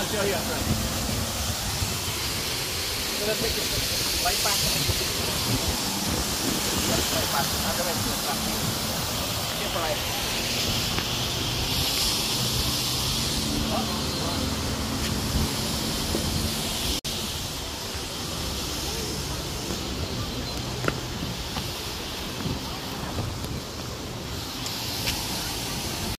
I'll show you. So let's take it right back. Right back. Right back. Keep right.